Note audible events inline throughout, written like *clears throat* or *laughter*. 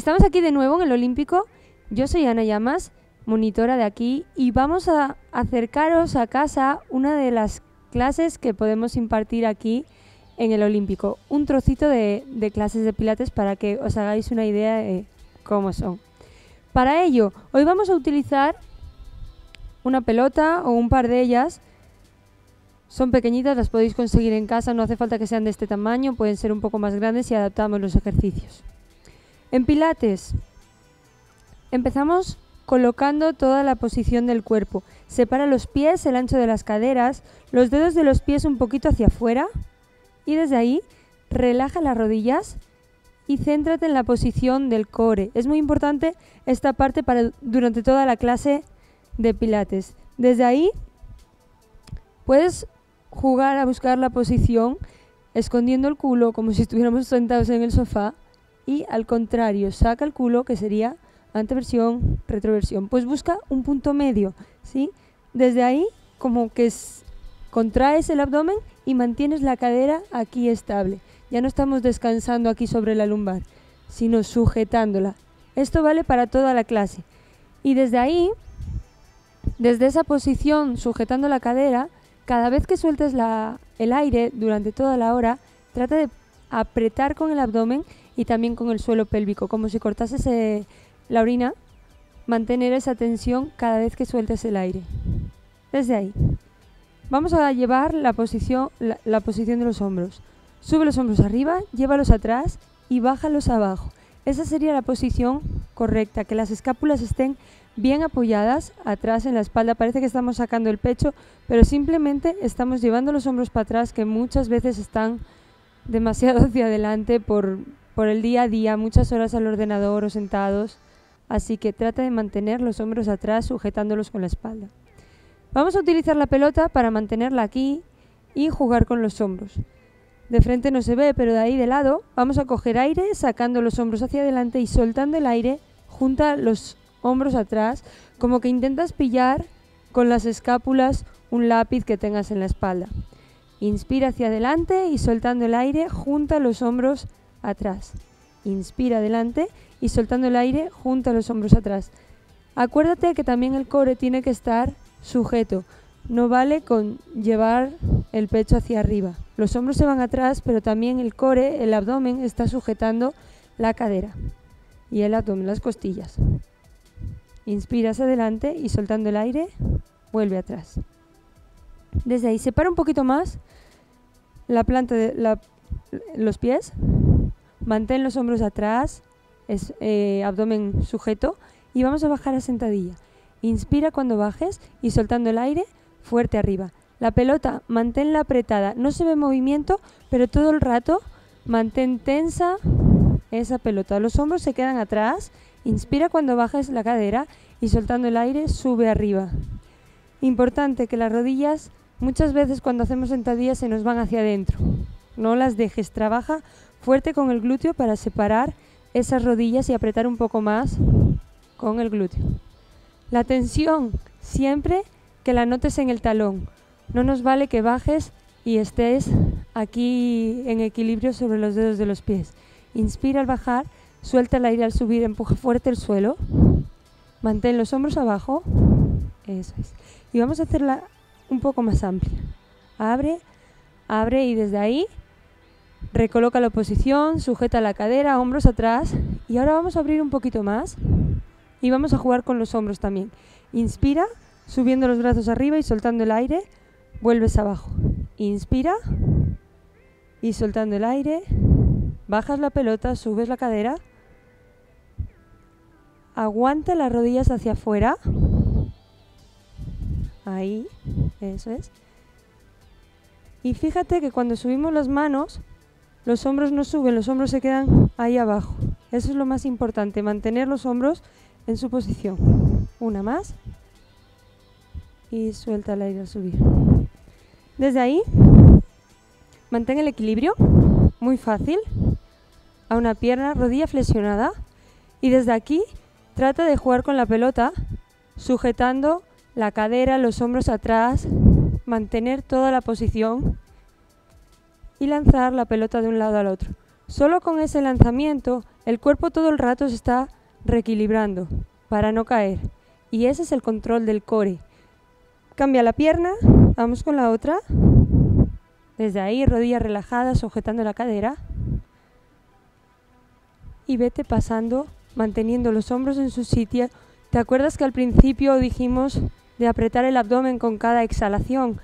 Estamos aquí de nuevo en el Olímpico. Yo soy Ana Llamas, monitora de aquí, y vamos a acercaros a casa una de las clases que podemos impartir aquí en el Olímpico. Un trocito de, de clases de pilates para que os hagáis una idea de cómo son. Para ello, hoy vamos a utilizar una pelota o un par de ellas. Son pequeñitas, las podéis conseguir en casa, no hace falta que sean de este tamaño, pueden ser un poco más grandes y adaptamos los ejercicios. En Pilates, empezamos colocando toda la posición del cuerpo. Separa los pies, el ancho de las caderas, los dedos de los pies un poquito hacia afuera y desde ahí relaja las rodillas y céntrate en la posición del core. Es muy importante esta parte para durante toda la clase de pilates. Desde ahí puedes jugar a buscar la posición escondiendo el culo como si estuviéramos sentados en el sofá y al contrario, saca el culo que sería anteversión, retroversión. Pues busca un punto medio, ¿sí? Desde ahí como que contraes el abdomen y mantienes la cadera aquí estable. Ya no estamos descansando aquí sobre la lumbar, sino sujetándola. Esto vale para toda la clase. Y desde ahí desde esa posición, sujetando la cadera, cada vez que sueltes el aire durante toda la hora, trata de apretar con el abdomen y también con el suelo pélvico, como si cortases eh, la orina, mantener esa tensión cada vez que sueltes el aire. Desde ahí. Vamos a llevar la posición, la posición de los hombros. Sube los hombros arriba, llévalos atrás y bájalos abajo. Esa sería la posición correcta, que las escápulas estén bien apoyadas atrás en la espalda. Parece que estamos sacando el pecho, pero simplemente estamos llevando los hombros para atrás que muchas veces están demasiado *laughs* hacia adelante por, por el día a día, muchas horas al ordenador o sentados. Así que trata de mantener los hombros atrás sujetándolos con la espalda. Vamos a utilizar la pelota para mantenerla aquí y jugar con los hombros. De frente no se ve, pero de ahí de lado vamos a coger aire sacando los hombros hacia adelante y soltando el aire junta los hombros atrás, como que intentas pillar con las escápulas un lápiz que tengas en la espalda. Inspira hacia adelante y soltando el aire, junta los hombros atrás. Inspira adelante y soltando el aire, junta los hombros atrás. Acuérdate que también el core tiene que estar sujeto. No vale con llevar el pecho hacia arriba. Los hombros se van atrás, pero también el core, el abdomen, está sujetando la cadera y el abdomen, las costillas. Inspiras adelante y soltando el aire, vuelve atrás. Desde ahí separa un poquito más la planta de los pies, mantén los hombros atrás, eh, abdomen sujeto y vamos a bajar a sentadilla. Inspira cuando bajes y soltando el aire, fuerte arriba. La pelota, manténla apretada. No se ve movimiento, pero todo el rato mantén tensa esa pelota. Los hombros se quedan atrás Inspira cuando bajes la cadera y soltando el aire sube arriba. Importante que las rodillas muchas veces cuando hacemos sentadillas se nos van hacia adentro. No las dejes, trabaja fuerte con el glúteo para separar esas rodillas y apretar un poco más con el glúteo. La tensión siempre que la notes en el talón. No nos vale que bajes y estés aquí en equilibrio sobre los dedos de los pies. Inspira al bajar Suelta el aire al subir, empuja fuerte el suelo. Mantén los hombros abajo. Eso es. Y vamos a hacerla un poco más amplia. Abre, abre y desde ahí recoloca la posición, sujeta la cadera, hombros atrás. Y ahora vamos a abrir un poquito más. Y vamos a jugar con los hombros también. Inspira, subiendo los brazos arriba y soltando el aire. Vuelves abajo. Inspira y soltando el aire. Bajas la pelota, subes la cadera Aguanta las rodillas hacia afuera. Ahí, eso es. Y fíjate que cuando subimos las manos, los hombros no suben, los hombros se quedan ahí abajo. Eso es lo más importante, mantener los hombros en su posición. Una más. Y suelta el aire al subir. Desde ahí, mantén el equilibrio. Muy fácil. A una pierna, rodilla flexionada. Y desde aquí Trata de jugar con la pelota sujetando la cadera, los hombros atrás, mantener toda la posición y lanzar la pelota de un lado al otro. Solo con ese lanzamiento El cuerpo todo el rato se está reequilibrando para no caer. Y ese es el control del core. Cambia la pierna, vamos con la otra. Desde ahí, rodillas relajadas, sujetando la cadera. Y vete pasando, manteniendo los hombros en su sitio. ¿Te acuerdas que al principio dijimos de apretar el abdomen con cada exhalación?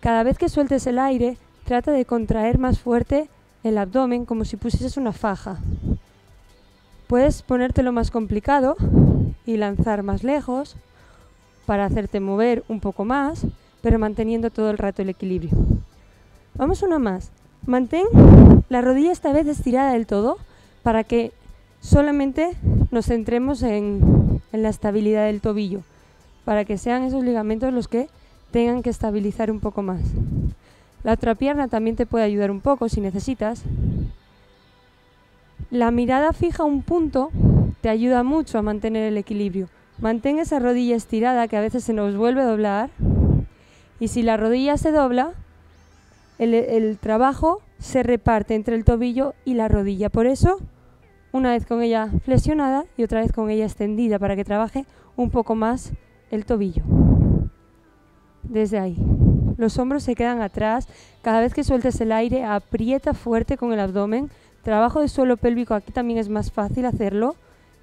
Cada vez que sueltes el aire, trata de contraer más fuerte el abdomen como si pusieses una faja. Puedes ponértelo más complicado y lanzar más lejos para hacerte mover un poco más, pero manteniendo todo el rato el equilibrio. Vamos una más. Mantén la rodilla esta vez estirada del todo para que solamente nos centremos en, en la estabilidad del tobillo, para que sean esos ligamentos los que tengan que estabilizar un poco más. La otra pierna también te puede ayudar un poco si necesitas. La mirada fija a un punto te ayuda mucho a mantener el equilibrio. Mantén esa rodilla estirada que a veces se nos vuelve a doblar. Y si la rodilla se dobla, el, el trabajo se reparte entre el tobillo y la rodilla. Por eso, una vez con ella flexionada y otra vez con ella extendida para que trabaje un poco más el tobillo. Desde ahí. Los hombros se quedan atrás. Cada vez que sueltes el aire, aprieta fuerte con el abdomen. Trabajo de suelo pélvico aquí también es más fácil hacerlo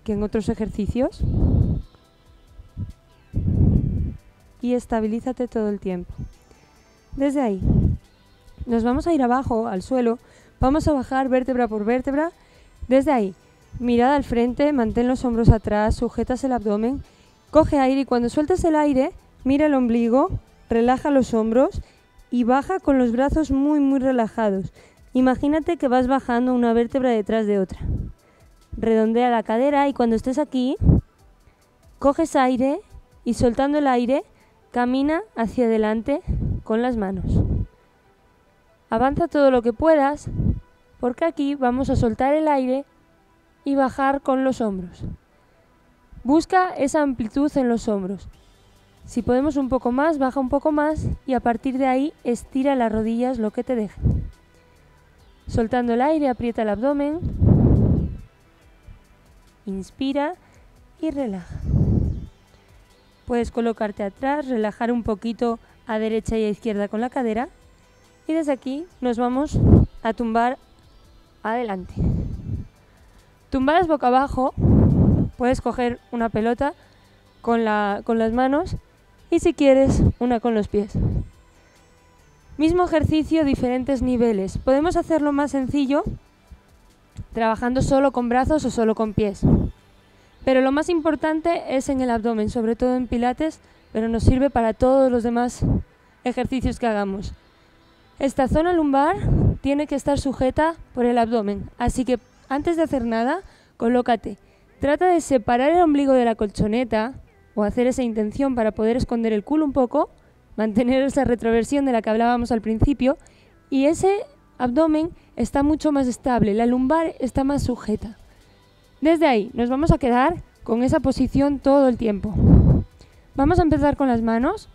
que en otros ejercicios. Y estabilízate todo el tiempo. Desde ahí. Nos vamos a ir abajo, al suelo. Vamos a bajar vértebra por vértebra. Desde ahí. Mirada al frente, mantén los hombros atrás, sujetas el abdomen, coge aire y cuando sueltes el aire, mira el ombligo, relaja los hombros y baja con los brazos muy muy relajados. Imagínate que vas bajando una vértebra detrás de otra. Redondea la cadera y cuando estés aquí, coges aire y soltando el aire, camina hacia adelante con las manos. Avanza todo lo que puedas, porque aquí vamos a soltar el aire y bajar con los hombros. Busca esa amplitud en los hombros. Si podemos un poco más, baja un poco más y a partir de ahí estira las rodillas lo que te deje. Soltando el aire, aprieta el abdomen. Inspira y relaja. Puedes colocarte atrás, relajar un poquito a derecha y a izquierda con la cadera. Y desde aquí nos vamos a tumbar adelante. Tumbadas boca abajo, puedes coger una pelota con, la, con las manos y si quieres, una con los pies. Mismo ejercicio, diferentes niveles. Podemos hacerlo más sencillo trabajando solo con brazos o solo con pies. Pero lo más importante es en el abdomen, sobre todo en pilates, pero nos sirve para todos los demás ejercicios que hagamos. Esta zona lumbar tiene que estar sujeta por el abdomen, así que antes de hacer nada, colócate. Trata de separar el ombligo de la colchoneta o hacer esa intención para poder esconder el culo un poco, mantener esa retroversión de la que hablábamos al principio, y ese abdomen está mucho más estable, la lumbar está más sujeta. Desde ahí nos vamos a quedar con esa posición todo el tiempo. Vamos a empezar con las manos.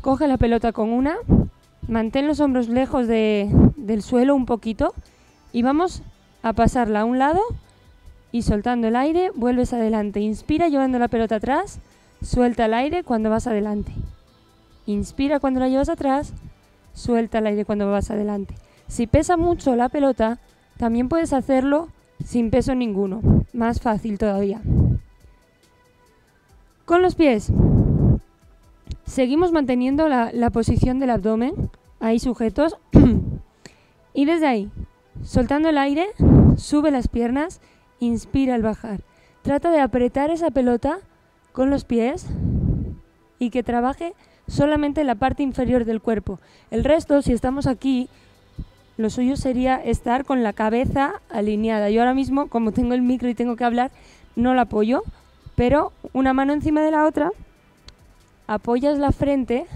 Coge la pelota con una, mantén los hombros lejos del suelo un poquito y vamos a pasarla a un lado y soltando el aire vuelves adelante. Inspira llevando la pelota atrás Suelta el aire cuando vas adelante. Inspira cuando la llevas atrás. Suelta el aire cuando vas adelante. Si pesa mucho la pelota, también puedes hacerlo sin peso ninguno. Más fácil todavía. Con los pies. Seguimos manteniendo la, la posición del abdomen, ahí sujetos. *clears throat* y desde ahí, soltando el aire, sube las piernas, inspira al bajar. Trata de apretar esa pelota con los pies y que trabaje solamente la parte inferior del cuerpo. El resto, si estamos aquí, lo suyo sería estar con la cabeza alineada. Yo ahora mismo, como tengo el micro y tengo que hablar, no la apoyo, pero una mano encima de la otra, apoyas la frente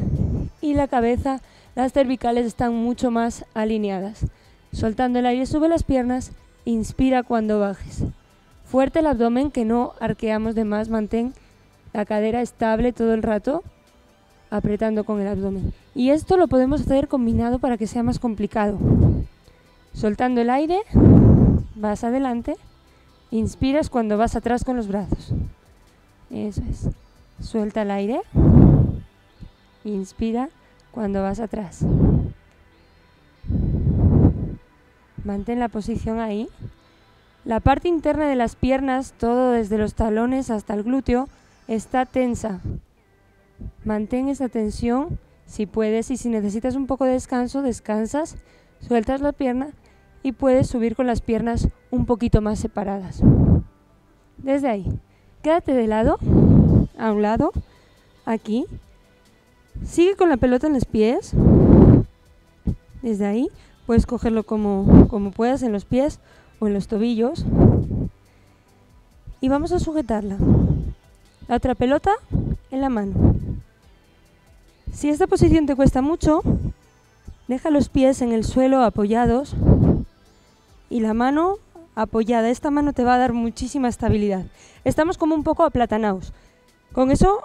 y la cabeza, las cervicales están mucho más alineadas. Soltando el aire, sube las piernas, inspira cuando bajes. Fuerte el abdomen, que no arqueamos de más, mantén la cadera estable todo el rato, apretando con el abdomen. Y esto lo podemos hacer combinado para que sea más complicado. Soltando el aire, vas adelante, Inspiras cuando vas atrás con los brazos. Eso es. Suelta el aire. Inspira cuando vas atrás. Mantén la posición ahí. La parte interna de las piernas, todo desde los talones hasta el glúteo, está tensa. Mantén esa tensión si puedes y si necesitas un poco de descanso, descansas, sueltas la pierna y puedes subir con las piernas un poquito más separadas. Desde ahí, quédate de lado, a un lado, aquí. Sigue con la pelota en los pies. Desde ahí, Puedes cogerlo como, como puedas en los pies o en los tobillos. Y vamos a sujetarla. La otra pelota en la mano. Si esta posición te cuesta mucho, deja los pies en el suelo apoyados y la mano apoyada. Esta mano te va a dar muchísima estabilidad. Estamos como un poco aplatanados. Con eso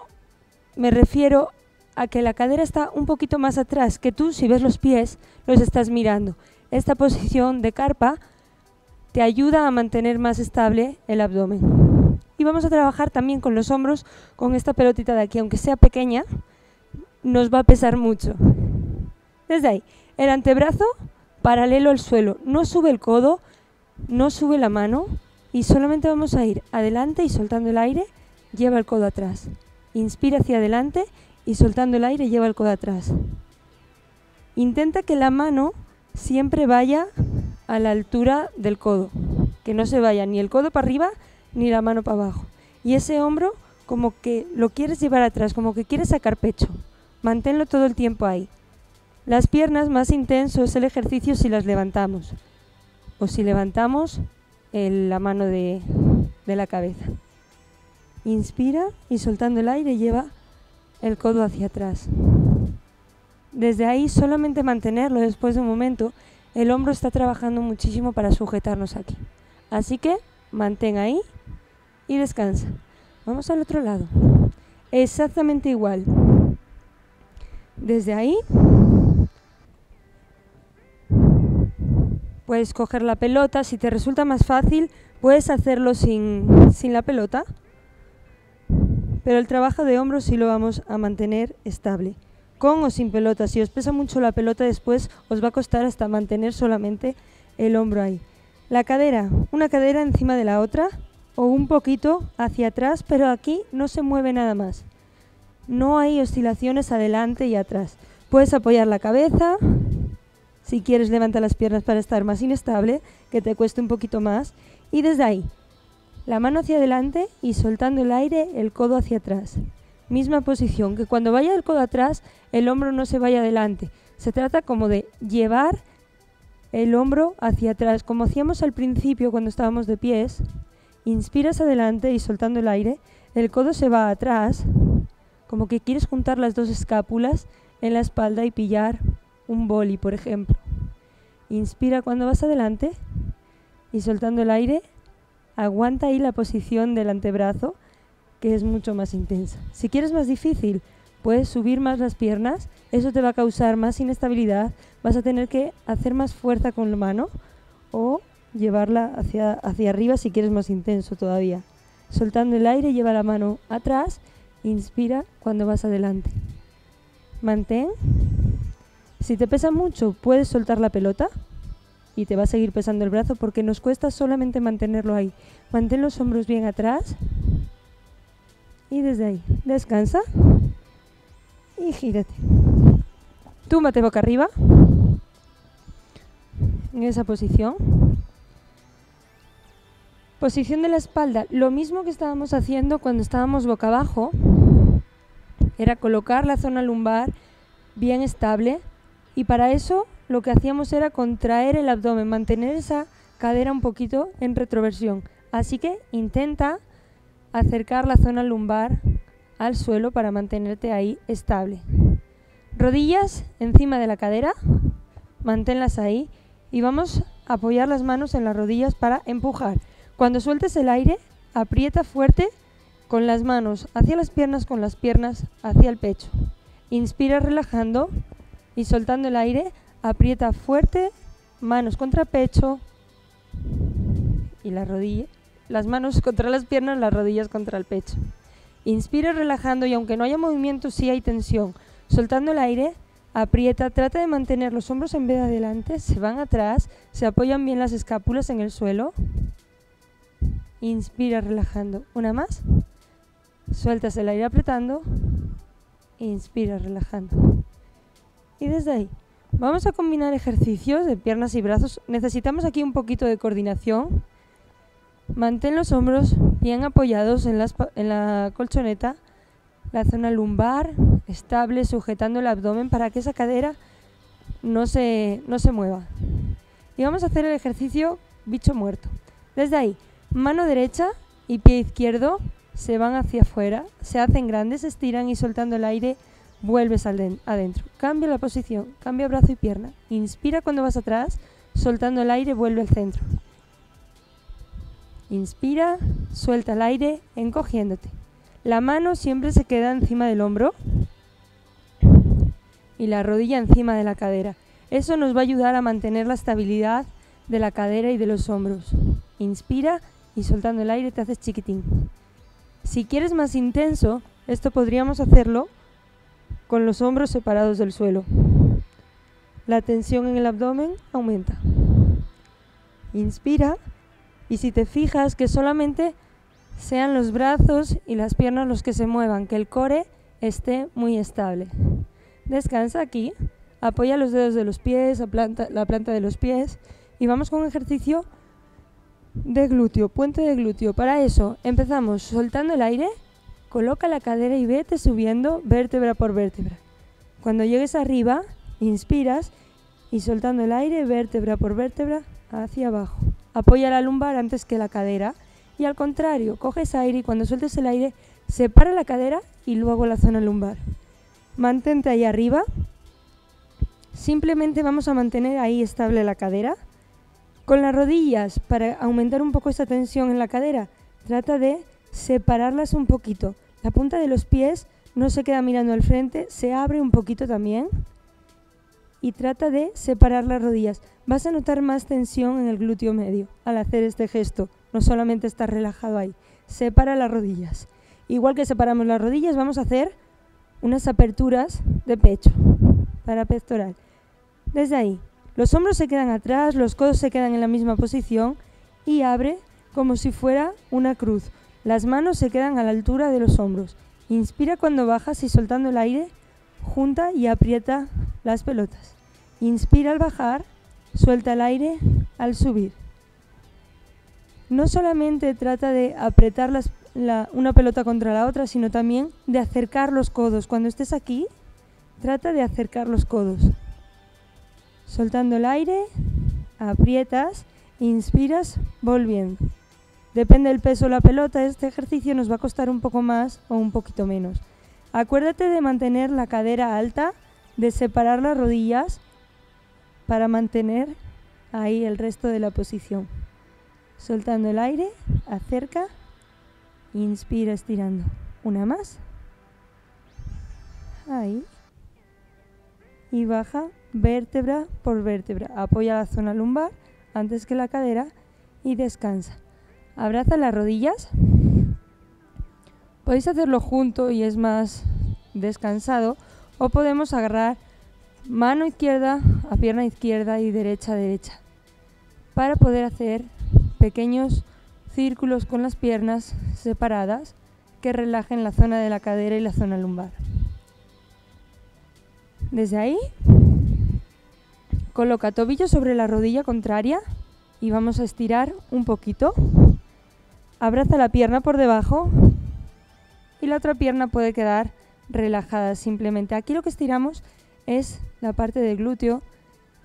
me refiero a que la cadera está un poquito más atrás, que tú si ves los pies los estás mirando. Esta posición de carpa te ayuda a mantener más estable el abdomen. Y vamos a trabajar también con los hombros, con esta pelotita de aquí, aunque sea pequeña, nos va a pesar mucho. Desde ahí, el antebrazo paralelo al suelo, no sube el codo, no sube la mano y solamente vamos a ir adelante y soltando el aire, lleva el codo atrás. Inspira hacia adelante y soltando el aire lleva el codo atrás. Intenta que la mano siempre vaya a la altura del codo, que no se vaya ni el codo para arriba ni la mano para abajo. Y ese hombro como que lo quieres llevar atrás, como que quieres sacar pecho. Manténlo todo el tiempo ahí. Las piernas más intenso es el ejercicio si las levantamos o si levantamos la mano de, de la cabeza. Inspira y soltando el aire lleva el codo hacia atrás. Desde ahí solamente mantenerlo después de un momento, el hombro está trabajando muchísimo para sujetarnos aquí. Así que mantén ahí y descansa. Vamos al otro lado. Exactamente igual. Desde ahí puedes coger la pelota. Si te resulta más fácil, puedes hacerlo sin, sin la pelota pero el trabajo de hombros sí lo vamos a mantener estable. Con o sin pelota, si os pesa mucho la pelota después os va a costar hasta mantener solamente el hombro ahí. La cadera, una cadera encima de la otra o un poquito hacia atrás, pero aquí no se mueve nada más. No hay oscilaciones adelante y atrás. Puedes apoyar la cabeza, si quieres levanta las piernas para estar más inestable, que te cueste un poquito más, y desde ahí la mano hacia adelante y soltando el aire el codo hacia atrás. Misma posición, que cuando vaya el codo atrás el hombro no se vaya adelante. Se trata como de llevar el hombro hacia atrás, como hacíamos al principio cuando estábamos de pies. Inspiras adelante y soltando el aire, el codo se va atrás, como que quieres juntar las dos escápulas en la espalda y pillar un boli, por ejemplo. Inspira cuando vas adelante y soltando el aire, aguanta ahí la posición del antebrazo, que es mucho más intensa. Si quieres más difícil, puedes subir más las piernas, eso te va a causar más inestabilidad, vas a tener que hacer más fuerza con la mano o llevarla hacia, hacia arriba si quieres más intenso todavía. Soltando el aire, lleva la mano atrás, inspira cuando vas adelante. Mantén. Si te pesa mucho, puedes soltar la pelota y te va a seguir pesando el brazo porque nos cuesta solamente mantenerlo ahí. Mantén los hombros bien atrás y desde ahí descansa y gírate. Túmbate boca arriba en esa posición. Posición de la espalda, lo mismo que estábamos haciendo cuando estábamos boca abajo, era colocar la zona lumbar bien estable y para eso lo que hacíamos era contraer el abdomen, mantener esa cadera un poquito en retroversión. Así que intenta acercar la zona lumbar al suelo para mantenerte ahí estable. Rodillas encima de la cadera, manténlas ahí y vamos a apoyar las manos en las rodillas para empujar. Cuando sueltes el aire, aprieta fuerte con las manos hacia las piernas, con las piernas hacia el pecho. Inspira relajando y soltando el aire, Aprieta fuerte, manos contra pecho y la rodilla las manos *laughs* contra las piernas, las rodillas contra el pecho. Inspira relajando y aunque no haya movimiento, sí hay tensión. Soltando el aire, aprieta, trata de mantener los hombros en vez de adelante, se van atrás, se apoyan bien las escápulas en el suelo. Inspira relajando. Una más. Sueltas el aire apretando. Inspira relajando. Y desde ahí, vamos a combinar ejercicios de piernas y brazos. Necesitamos aquí un poquito de coordinación. Mantén los hombros bien apoyados en, en la colchoneta, la zona lumbar estable, sujetando el abdomen para que esa cadera no se, no se mueva. Y vamos a hacer el ejercicio bicho muerto. Desde ahí, mano derecha y pie izquierdo se van hacia afuera, se hacen grandes, estiran y soltando el aire vuelves adentro. Cambia la posición, cambia brazo y pierna. Inspira cuando vas atrás, soltando el aire vuelve al centro. Inspira, suelta el aire, encogiéndote. La mano siempre se queda encima del hombro y la rodilla encima de la cadera. Eso nos va a ayudar a mantener la estabilidad de la cadera y de los hombros. Inspira y soltando el aire te haces chiquitín. Si quieres más intenso, esto podríamos hacerlo con los hombros separados del suelo. La tensión en el abdomen aumenta. Inspira y si te fijas que solamente sean los brazos y las piernas los que se muevan, que el core esté muy estable. Descansa aquí, apoya los dedos de los pies, la planta, la planta de los pies y vamos con un ejercicio de glúteo, puente de glúteo. Para eso empezamos soltando el aire, coloca la cadera y vete subiendo vértebra por vértebra. Cuando llegues arriba, inspiras y soltando el aire, vértebra por vértebra, hacia abajo. Apoya la lumbar antes que la cadera y al contrario, coges aire y cuando sueltes el aire, separa la cadera y luego la zona lumbar. Mantente ahí arriba. Simplemente vamos a mantener ahí estable la cadera con las rodillas, para aumentar un poco esa tensión en la cadera, trata de separarlas un poquito. La punta de los pies no se queda mirando al frente, se abre un poquito también. Y trata de separar las rodillas. Vas a notar más tensión en el glúteo medio al hacer este gesto. No solamente estar relajado ahí. Separa las rodillas. Igual que separamos las rodillas, vamos a hacer unas aperturas de pecho para pectoral. Desde ahí, los hombros se quedan atrás, los codos se quedan en la misma posición y abre como si fuera una cruz. Las manos se quedan a la altura de los hombros. Inspira cuando bajas y soltando el aire, junta y aprieta las pelotas. Inspira al bajar, suelta el aire al subir. No solamente trata de apretar una pelota contra la otra, sino también de acercar los codos. Cuando estés aquí, trata de acercar los codos. Soltando el aire, aprietas, inspiras, volviendo. Depende del peso de la pelota, este ejercicio nos va a costar un poco más o un poquito menos. Acuérdate de mantener la cadera alta, de separar las rodillas para mantener ahí el resto de la posición. Soltando el aire, acerca, inspira estirando. Una más. Ahí. Y baja vértebra por vértebra. Apoya la zona lumbar antes que la cadera y descansa. Abraza las rodillas. Podéis hacerlo junto y es más descansado o podemos agarrar mano izquierda a pierna izquierda y derecha a derecha para poder hacer pequeños círculos con las piernas separadas que relajen la zona de la cadera y la zona lumbar. Desde ahí Coloca tobillo sobre la rodilla contraria y vamos a estirar un poquito. Abraza la pierna por debajo y la otra pierna puede quedar relajada simplemente. Aquí lo que estiramos es la parte del glúteo.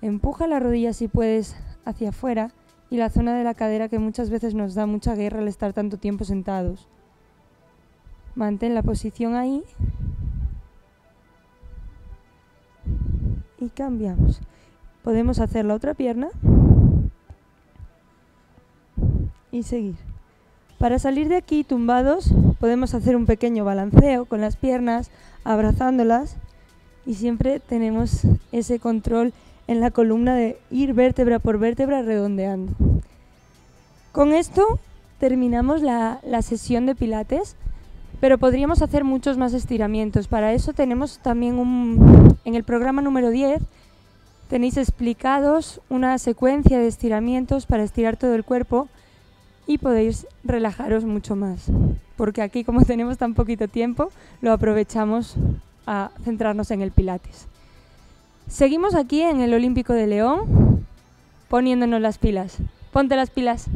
Empuja la rodilla si puedes hacia afuera y la zona de la cadera que muchas veces nos da mucha guerra al estar tanto tiempo sentados. Mantén la posición ahí y cambiamos. Podemos hacer la otra pierna y seguir. Para salir de aquí tumbados podemos hacer un pequeño balanceo con las piernas, abrazándolas y siempre tenemos ese control en la columna de ir vértebra por vértebra redondeando. Con esto terminamos la, la sesión de pilates, pero podríamos hacer muchos más estiramientos. Para eso tenemos también un, en el programa número 10 tenéis explicados una secuencia de estiramientos para estirar todo el cuerpo y podéis relajaros mucho más. Porque aquí como *laughs* tenemos tan poquito tiempo, lo aprovechamos a centrarnos en el Pilates. Seguimos aquí en el Olímpico de León poniéndonos las pilas. Ponte las pilas.